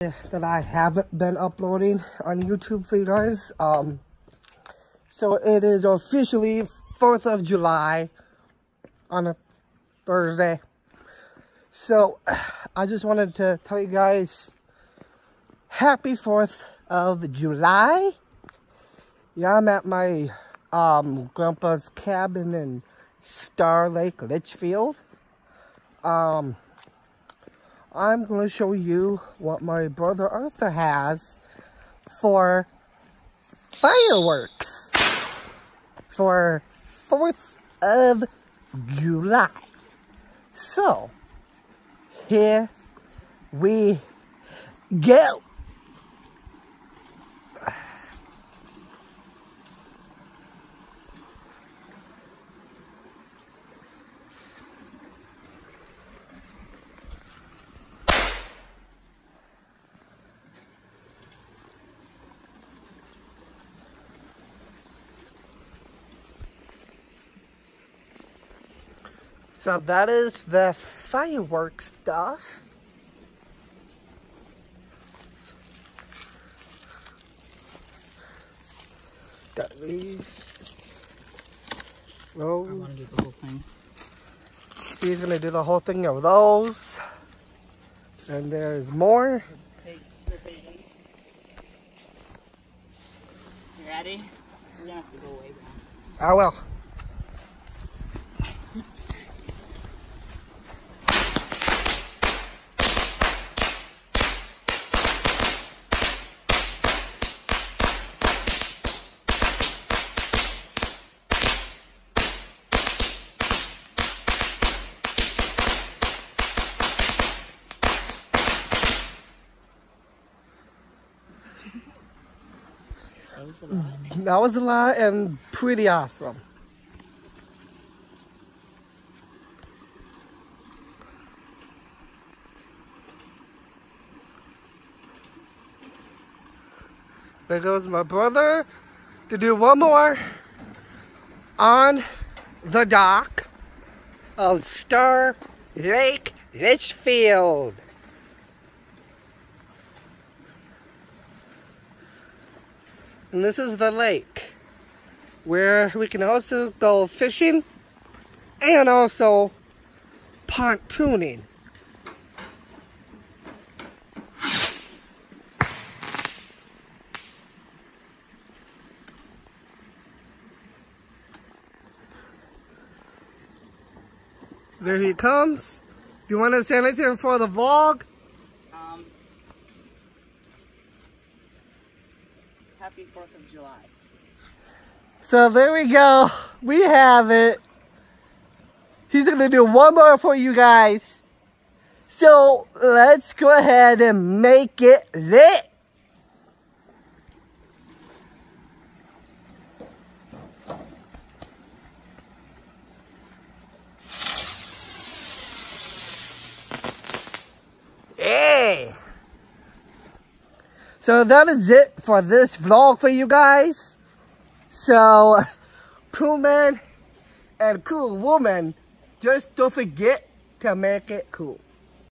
that I haven't been uploading on YouTube for you guys. Um, so it is officially 4th of July on a Thursday. So I just wanted to tell you guys happy 4th of July. Yeah, I'm at my um, grandpa's cabin in Star Lake, Litchfield. Um, I'm going to show you what my brother Arthur has for fireworks for 4th of July. So, here we go. So that is the fireworks stuff. Got these. Those. I want to do the whole thing. He's gonna do the whole thing of those. And there's more. You ready? We're gonna have to go way back. I will. That was a lot. That was and pretty awesome. There goes my brother to do one more on the dock of Star Lake Litchfield. And this is the lake where we can also go fishing and also pontooning. There he comes. You want to say anything for the vlog? Happy 4th of July. So there we go. We have it. He's going to do one more for you guys. So let's go ahead and make it lit. Hey! So that is it for this vlog for you guys. So, cool man and cool woman, just don't forget to make it cool.